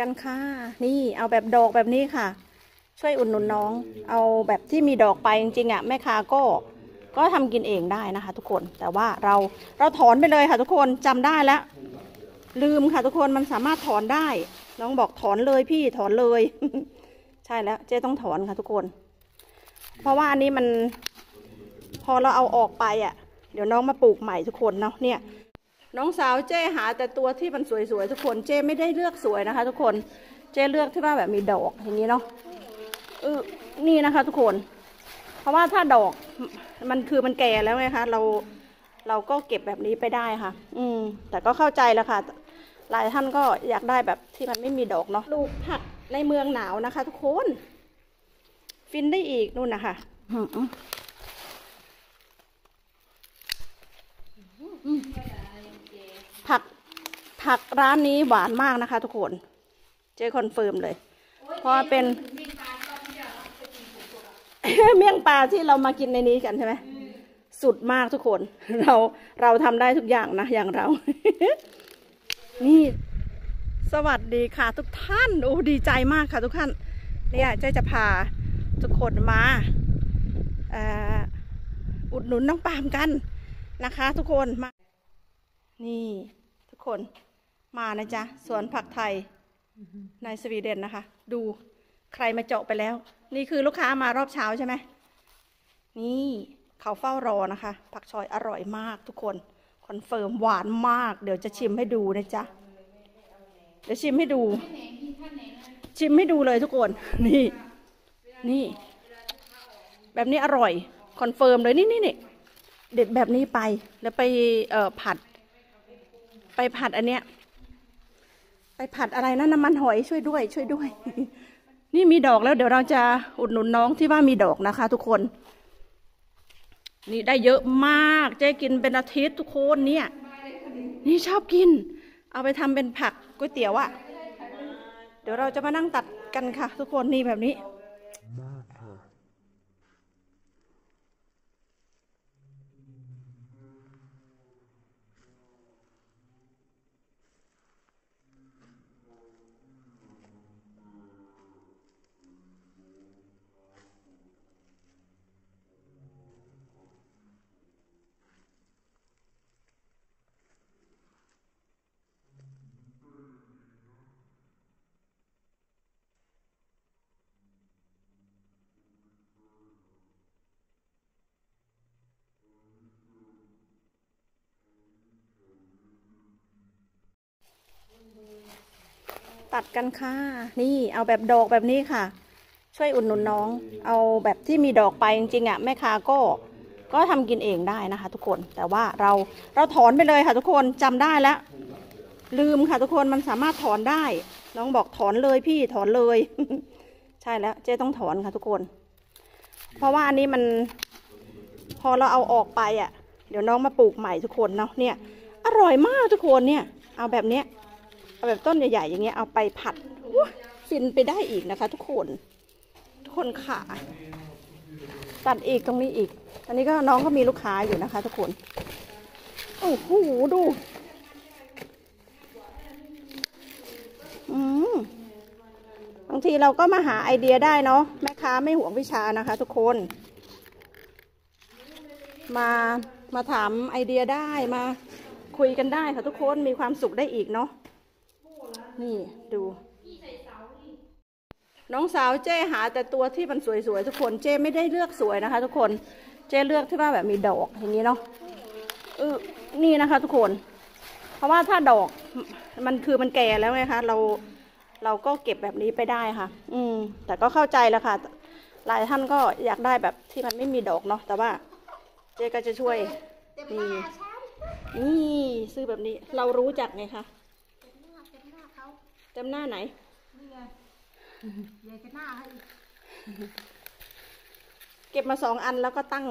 กันค่ะ นี่เอาแบบดอกแบบนี้ค่ะ ช่วยอุดหนุนน้อง เอาแบบที่มีดอกไปจริงๆอะแม่ค้าก็ก็ทำกินเองได้นะคะ ทุกคนแต่ว่าเราเราถอนไปเลยค่ะ ทุกคนจำได้แล้ว ลืมค่ะ ทุกคนมันสามารถถอนได้น้องบอกถอนเลยพี่ถอนเลย ใช่แล้วเจ๊ต้องถอนค่ะทุกคน เพราะว่าอันนี้มัน พอเราเอาออกไปอะ เดี๋ยวน้องมาปลูกใหม่ทุกคนเนาะเนี่ย น้องสาวเจ้หาแต่ตัวที่มันสวยๆทุกคนเจ้ไม่ได้เลือกสวยนะคะ ทุกคนเจ้เลือกที่ว่าแบบมีดอกอย่างนี้เนาะเออนี่นะคะ ทุกคน เพราะว่าถ้าดอกมันคือมันแก่แล้วไงคะเราเราก็เก็บแบบนี้ไปได้ค่ะ อืม แต่ก็เข้าใจแล้วค่ะ หลายท่านก็อยากได้แบบที่มันไม่มีดอกเนาะลูกผักในเมืองหนาวนะคะ ทุกคน ฟินได้อีกนู่นนะคะออืม ผักร้านนี้หวานมากนะคะทุกคน เจ๊ confirm เลย เพราะเป็นเมี่ยงปลาที่เรามากินในนี้กันใช่ไหมสุดมากทุกคน เราเราทำได้ทุกอย่างนะ อย่างเรา นี่ สวัสดีค่ะทุกท่าน โอ้ดีใจมากค่ะทุกท่าน เนี่ยเจ๊จะพาทุกคนมาอุดหนุนน้องปามกันนะคะ ทุกคนมานี่ทุกคน มานะจ๊ะสวนผักไทยในสวีเดนนะคะ ดูใครมาเจาะไปแล้ว นี่คือลูกค้ามารอบเช้าใช่ไหมนี่เขาเฝ้ารอนะคะ ผักชอยอร่อยมากทุกคน confirm หวานมาก เดี๋ยวจะชิมให้ดูนะจ๊ะเดี๋ยวชิมให้ดู ชิมให้ดูเลยทุกคน นี่ นี่ แบบนี้อร่อย confirm เลยนี่นี่นี่เด็ดแบบนี้ไปแล้วไปเอ่อผัด ไปผัดอันเนี้ย ไปผัดอะไรนะน้ำมันหอยช่วยด้วย ช่วยด้วย นี่มีดอกแล้วเดี๋ยวเราจะอุดหนุนน้องที่ว่ามีดอกนะคะ ทุกคน นี่ได้เยอะมากเจ๊กินเป็นอาทิตย์ทุกคนเนี่ย นี่ชอบกิน เอาไปทำเป็นผักก๋วยเตี๋ยวอะเดี๋ยวเราจะมานั่งตัดกันค่ะ ทุกคนนี่แบบนี้ ตัดกันค่ะ นี่เอาแบบดอกแบบนี้ค่ะ ช่วยอุดหนุนน้อง เอาแบบที่มีดอกไปจริงๆอะแม่ค้าก็ก็ทำกินเองได้นะคะ ทุกคนแต่ว่าเราเราถอนไปเลยค่ะ ทุกคนจำได้แล้ว ลืมค่ะ ทุกคนมันสามารถถอนได้ น้องบอกถอนเลยพี่ถอนเลย ใช่แล้วเจ๊ต้องถอนค่ะ ทุกคน เพราะว่าอันนี้มัน พอเราเอาออกไปอะ เดี๋ยวน้องมาปลูกใหม่ทุกคนเนาะเนี่ย อร่อยมากทุกคนเนี่ย เอาแบบเนี้ย เอาแบบต้นใหญ่ๆอย่างเงี้ยเอาไปผัดฟินไปได้อีกนะคะ ทุกคน ทุกคนขาตัดอีกตรงนี้อีก อันนี้ก็น้องก็มีลูกค้าอยู่นะคะ ทุกคนโอ้โหดูอืมบางทีเราก็มาหาไอเดียได้เนาะแม่ค้าไม่ห่วงวิชานะคะ ทุกคน มามาถามไอเดียได้มาคุยกันได้ค่ะทุกคนมีความสุขได้อีกเนาะ นี่ดู น้องสาวเจ้หาแต่ตัวที่มันสวยๆทุกคนเจ้ไม่ได้เลือกสวยนะคะ ทุกคนเจ้เลือกที่ว่าแบบมีดอกอย่างนี้เนาะเออนี่นะคะ ทุกคน เพราะว่าถ้าดอกมันคือมันแก่แล้วไงคะเราเราก็เก็บแบบนี้ไปได้ค่ะ อืม แต่ก็เข้าใจแล้วค่ะ หลายท่านก็อยากได้แบบที่มันไม่มีดอกเนาะ แต่ว่า เจ๊ก็จะช่วย นี่ นี่ซื้อแบบนี้ เรารู้จักไงคะหน้าเขา เต็มหน้าไหน นี่ไงใหญ่จะหน้าให้อีกเก็บมาสองอันแล้วก็ตั้ง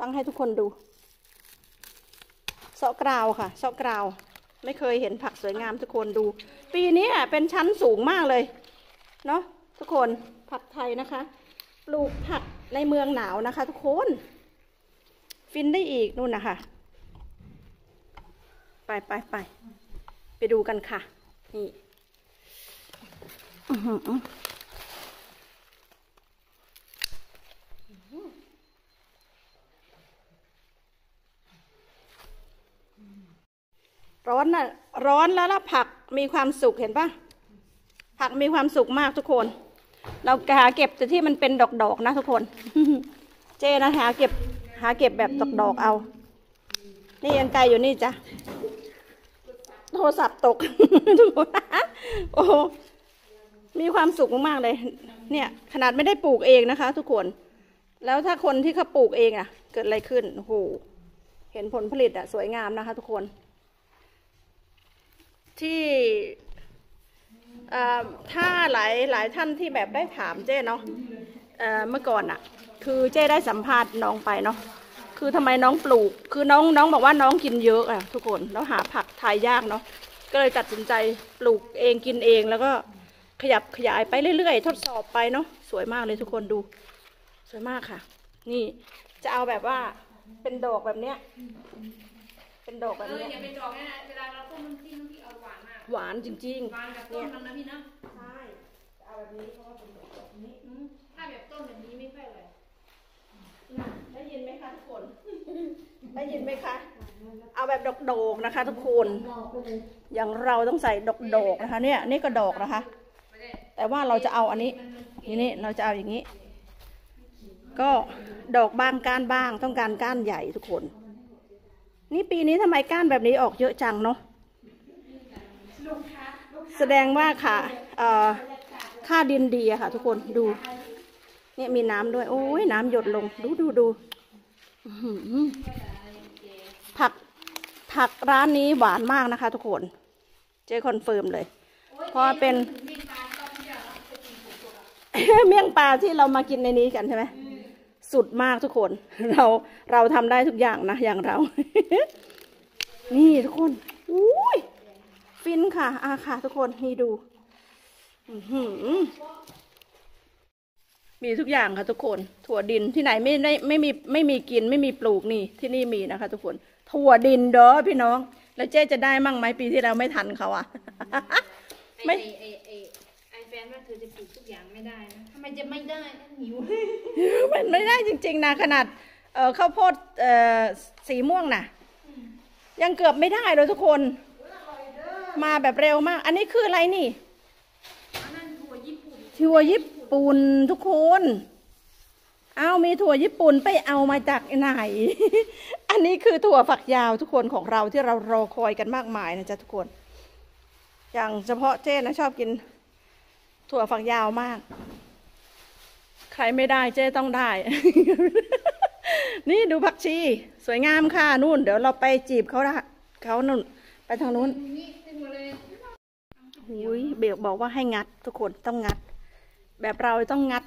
ตั้งให้ทุกคนดูเสาะกราวค่ะเสาะกราว ไม่เคยเห็นผักสวยงามทุกคนดู ปีนี้อะเป็นชั้นสูงมากเลยเนาะทุกคนผักไทยนะคะ ปลูกผักในเมืองหนาวนะคะ ทุกคน ฟินได้อีกนู่นนะคะ ไปไปไปไปดูกันค่ะ นี่อือหือร้อนน่ะร้อนแล้วล่ะผักมีความสุกเห็นปะผักมีความสุกมากทุกคน เราหาเก็บแต่ที่มันเป็นดอกๆนะทุกคน เจนะหาเก็บหาเก็บแบบดอกๆเอา นี่ยังไกลอยู่นี่จ้ะ ทรศัพท์ตก ทุกคนโอ้มีความสุขมากๆเลย เนี่ย ขนาดไม่ได้ปลูกเองนะคะ ทุกคน แล้วถ้าคนที่เขาปลูกเองอะเกิดอะไรขึ้นโอ้โหเห็นผลผลิตอะสวยงามนะคะ ทุกคน ที่ถ้าหลายหลายท่านที่แบบได้ถามเจ้เนาะเมื่อก่อนอะ คือเจ้ได้สัมภาษณ์น้องไปเนาะ คือทำไมน้องปลูก คือน้องน้องบอกว่าน้องกินเยอะอะทุกคนแล้วหาผักทายยากเนาะก็เลยตัดสินใจปลูกเองกินเองแล้วก็ขยับขยายไปเรื่อยๆ ทดสอบไปเนาะสวยมากเลยทุกคนดู สวยมากค่ะ นี่จะเอาแบบว่าเป็นดอกแบบเนี้ย เป็นดอกแบบเออเนี้ยอย่าไปจอกนะเวลาเราต้มน้ำจิ้มน้ำพริกเอาหวานมากหวานจริงหวานกับต้มมันนะพี่นะๆใช่จะเอาแบบนี้เพราะว่าเป็นดอกแบบนี้อืมถ้าแบบต้มแบบนี้ไม่ค่อยอร่อยน่ะ ได้ยินไหมคะทุกคน ได้ยินไหมคะ เอาแบบดอกๆนะคะ ทุกคน อย่างเราต้องใส่ดอกๆนะคะ เนี่ย นี่ก็ดอกนะคะ แต่ว่าเราจะเอาอันนี้นี่นี่เราจะเอาอย่างนี้ ก็ดอกบางก้านบ้างต้องการก้านใหญ่ทุกคน นี่ปีนี้ทำไมก้านแบบนี้ออกเยอะจังเนาะแสดงว่าค่ะค่าดินดีอะค่ะ ทุกคนดู เนี่ยมีน้ำด้วย โอ้ยน้ำหยดลง ดูดูดูผักผักร้านนี้หวานมากนะคะ ทุกคน เจ๊ confirm เลย เพราะเป็น เมี่ยงปลาที่เรามากินในนี้กันใช่ไหมสุดมากทุกคน เราเราทำได้ทุกอย่างนะ อย่างเรา นี่ทุกคนอุ้ยฟินค่ะอาค่ะ ทุกคนนี่ดู อื้อหือ มีทุกอย่างค่ะทุกคน ถั่วดินที่ไหนไม่ได้ไม่มีไม่มีกินไม่มีปลูกนี่ที่นี่มีนะคะ ทุกคน ถั่วดินเด้อพี่น้อง แล้วเจ๊จะได้มั่งไหมปีที่แล้วไม่ทันเขาอะไม่ไอไอไอไอแฟนว่าเธอจะปลูกทุกอย่างไม่ได้นะทำไมจะไม่ได้นะหิวมันไม่ได้จริง ๆนะขนาดเอ่อข้าวโพดเอ่อสีม่วงน่ะ ยังเกือบไม่ได้เลยทุกคน มาแบบเร็วมาก อันนี้คืออะไรนี่อันนั้นถั่วญี่ปุ่นถั่วญี่ ปุ่นทุกคน เอามีถั่วญี่ปุ่นไปเอามาจากไหน อันนี้คือถั่วฝักยาวทุกคนของเราที่เรารอคอยกันมากมายนะจ๊ะทุกคน อย่างเฉพาะเจ้นะชอบกิน ถั่วฝักยาวมาก ใครไม่ได้เจ้ต้องได้ นี่ดูผักชี สวยงามค่ะนู่น เดี๋ยวเราไปจีบเขาละเขานู่น ไปทางนู้นนี่เต็มหมดเลยหุยเบลบอกว่าให้งัดทุกคนต้องงัด แบบเราต้องงัด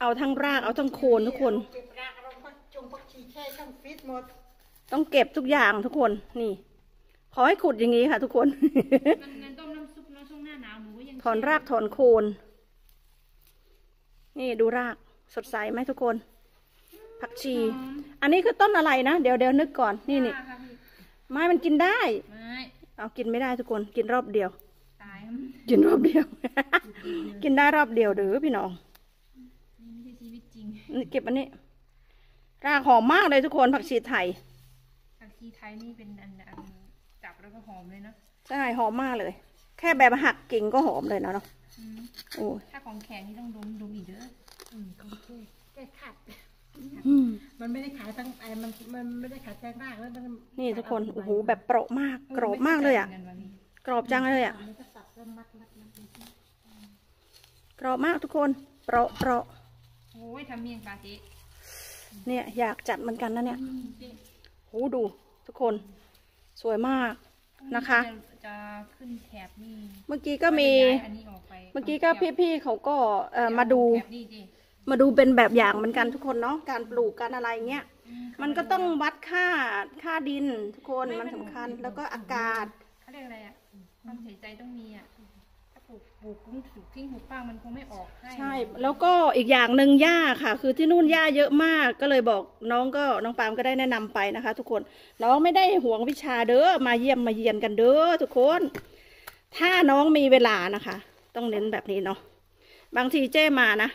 เอาทั้งรากเอาทั้งโคนทุกคน เก็บรากเราพักจงพักชีแช่ช่องฟิตหมด ต้องเก็บทุกอย่างทุกคนนี่ ขอให้ขุดอย่างนี้ค่ะ ทุกคน มันงั้นต้มน้ำซุปเนาะช่วงหน้าหนาวหนูก็ยังถอนรากถอนโคน นี่ดูรากสดใสไหมทุกคน ผักชี อันนี้คือต้นอะไรนะเดี๋ยวเดี๋ยวนึกก่อนนี่นี่ค่ะพี่ไม้มันกินได้ ไม่เอากินไม่ได้ทุกคนกินรอบเดียวตาย กินรอบเดียว กินได้รอบเดียวหรือพี่น้องนี่ไม่ใช่ชีวิตจริงนี่เก็บอันนี้รากหอมมากเลยทุกคนผักชีไทยผักชีไทยนี่เป็นอันอันจับแล้วก็หอมเลยนะใช่หอมมากเลย แค่แบบหักกิ่งก็หอมเลยนะเนาะอืมโอ้ยถ้าของแข็งนี่ต้องดมดมอีกเด้ออืมโอเคแก้ขัดอืมมันไม่ได้ขายทั้งไอ้มันมันไม่ได้ขายแค่รากแล้วมันนี่ทุกคนโอ้โหแบบเปราะมากกรอบมากเลยอะไม่จับกันวพี่กรอบจังเลยอะ มันก็ตัดแล้วมัดมัดมัดกรอบมากทุกคน เปราะเปราะโอ้ยทำเมี่ยงปลาเจ๊เนี่ยอยากจัดเหมือนกันนะเนี่ยเจ๊โหดูทุกคน สวยมากนะคะจจะขึ้นแถบนี่ เมื่อกี้ก็มีว่าจะย้ายอันนี้ออกไปเมื่อกี้ก็พี่ๆเขาก็เอ่อมาดูแถบนี่เจ๊มาดูเป็นแบบอย่างเหมือนกันทุกคนเนาะ การปลูกการอะไรเงี้ยอืมันก็ต้องวัดค่าค่าดินทุกคน มันสำคัญ แล้วก็อากาศเขาเรียกอะไรอะ ความใส่ใจต้องมีอะถ้าปลูกปลูกทิ้งปลูกทิ้งปลูกป้างมันคงไม่ออกให้ใช่ แล้วก็อีกอย่างหนึ่งหญ้าค่ะ คือที่นู่นหญ้าเยอะมากก็เลยบอกน้องก็น้องปาล์มก็ได้แนะนำไปนะคะ ทุกคนน้องไม่ได้ห่วงวิชาเด้อมาเยี่ยมมาเยียนกันเด้อทุกคน ถ้าน้องมีเวลานะคะ ต้องเน้นแบบนี้เนาะบางทีเจ้มานะ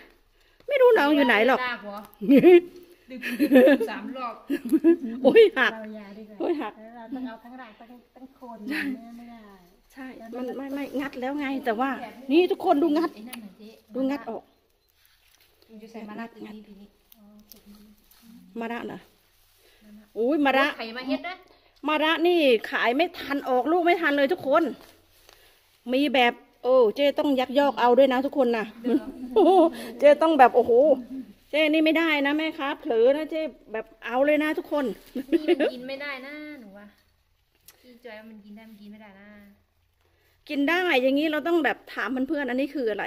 ไม่รู้น้องอยู่ไหนหรอกลากหัวดึงดึงสามรอบโอ้ยหักเรายาดีกว่าโอ้ยหักเออเราต้องเอาทั้งรากทั้งทั้งโคนเนี่ยไม่ได้ ใช่ มันไม่ไม่งัดแล้วไงแต่ว่า นี่ทุกคนดูงัด ไอ้นั่นน่ะเจ๊ดูงัดออก มันจะใส่มาลาตัวนี้ทีนี้มาระนะอุ้ยมาระ ไข่มาเฮ็ดนะมาระนี่ขายไม่ทันออกลูกไม่ทันเลยทุกคน มีแบบ โอ้เจ๊ต้องยักยอกเอาด้วยนะทุกคนนะโอ้โหเจ๊ต้องแบบโอ้โห เจ๊นี่ไม่ได้นะแม่ค้าเผลอนะเจ๊แบบเอาเลยนะทุกคน นี่มันกินไม่ได้นะหนูว่าพี่จอยว่ามันกินได้มันกินไม่ได้นะ กินได้อย่างนี้เราต้องแบบถามเพื่อนๆอันนี้คืออะไร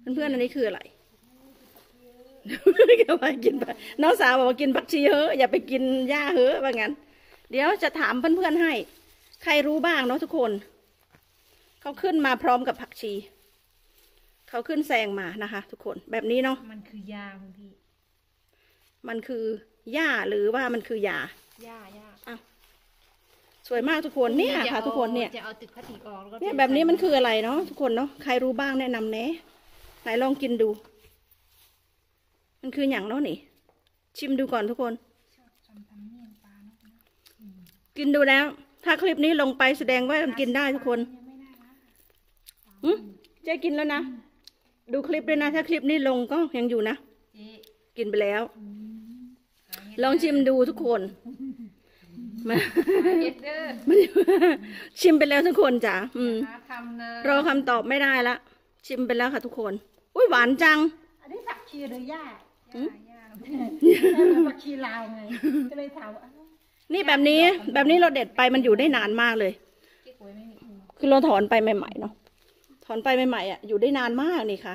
เพื่อนๆอันนี้คืออะไรก็ไปกินไปน้องสาวบอกว่ากินผักชีเฮ้อะอย่าไปกินหญ้าเฮ้อะว่างั้น เดี๋ยวจะถามเพื่อนๆให้ ใครรู้บ้างเนาะทุกคน เขาขึ้นมาพร้อมกับผักชี เขาขึ้นแซงมานะคะ ทุกคนแบบนี้เนาะมันคือยาคุณพี่มันคือหญ้าหรือว่ามันคือยายาย่าส วยมากทุกคนเนี่ยค่ะ ทุกคนเนี่ยจะเอาตึกพลาสติกออกแล้วก็เนี่ยแบบนี้มันคืออะไรเนาะทุกคนเนาะใครรู้บ้างแนะนำแนะไหนลองกินดู มันคืออย่างเนาะนี่ ชิมดูก่อนทุกคนชอบทำทำเมี่ยงปลาเนาะกินดูแล้ว ถ้าคลิปนี้ลงไปแสดงว่ามันกินได้ทุกคนหึเจ๊กินแล้วนะ ดูคลิปด้วยนะ ถ้าคลิปนี้ลงก็ยังอยู่นะเจ๊กินไปแล้วหาเฮ็ดลองชิมดูทุกคน มาหาเฮ็ดเด้อมันชิมไปแล้วทุกคนจ้ะอืมหาทำนะรอคำตอบไม่ได้ละชิมไปแล้วค่ะทุกคน อุ้ยหวานจัง อันนี้ผักชีหรือหญ้าย่าย่าผักชีลาวไง ก็เลยถามว่าอ้าวนี่แบบนี้แบบนี้เราเด็ดไปมันอยู่ได้นานมากเลยเจ๊กล้วยไม่มีคือเราถอนไปใหม่ๆเนาะถอนไปใหม่ๆอะอยู่ได้นานมากนี่ค่ะ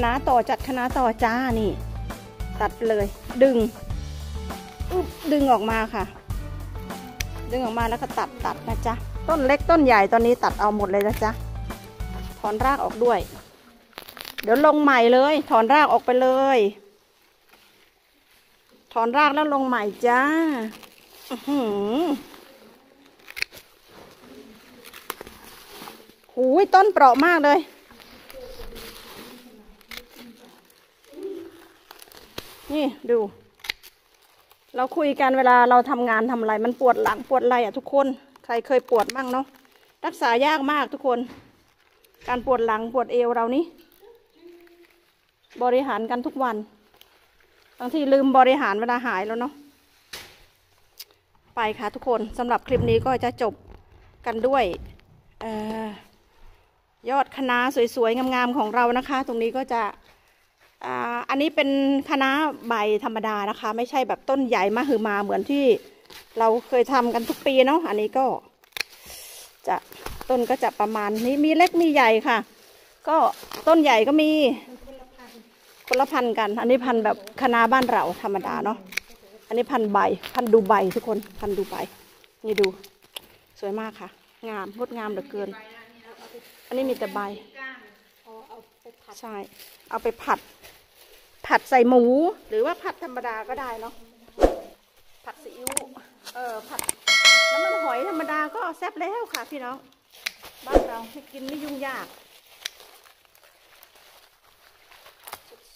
คณะต่อจัดคณะต่อจ้านี่ ตัดเลย ดึงอุ๊บดึงออกมาค่ะ ดึงออกมาแล้วก็ตัดตัดนะจ๊ะ ต้นเล็กต้นใหญ่ตอนนี้ตัดเอาหมดเลยนะจ๊ะ ถอนรากออกด้วย เดี๋ยวลงใหม่เลย ถอนรากออกไปเลย ถอนรากแล้วลงใหม่จ้าอื้อหือหูยต้นเปราะมากเลย นี่ดู เราคุยกันเวลาเราทำงานทำอะไร มันปวดหลังปวดไหล่อะทุกคน ใครเคยปวดบ้างเนาะ รักษายากมากทุกคน การปวดหลังปวดเอวเรานี่บริหารกันทุกวัน บางทีลืมบริหารเวลาหายแล้วเนาะ ไปค่ะทุกคนสำหรับคลิปนี้ก็จะจบกันด้วยออยอดคณะสวยๆงามๆของเรานะคะ ตรงนี้ก็จะ อันนี้เป็นคณะใบธรรมดานะคะ ไม่ใช่แบบต้นใหญ่มหึมาเหมือนที่เราเคยทำกันทุกปีเนาะอันนี้ก็ จะต้นก็จะประมาณนี้มีเล็กมีใหญ่ค่ะ ก็ต้นใหญ่ก็มีคนละพันกัน อันนี้พันแบบคณะบ้านเราธรรมดาเนาะอันนี้พันใบพันดูใบทุกคนพันดูใบนี่ดู สวยมากค่ะ งามงดงามเหลือเกิน อันนี้มีแต่ใบใช่เอาไปผัด ผัดใส่หมู หรือว่าผัดธรรมดาก็ได้เนาะผัดซีอิ๊วเออผัดน้ำมันหอยธรรมดาก็แซ่บแล้วค่ะพี่น้องบ้านเราให้กินไม่ยุ่งยาก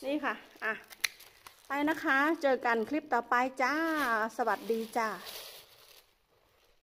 นี่ค่ะ อะ ไปนะคะ เจอกันคลิปต่อไปจ้า สวัสดีจ้า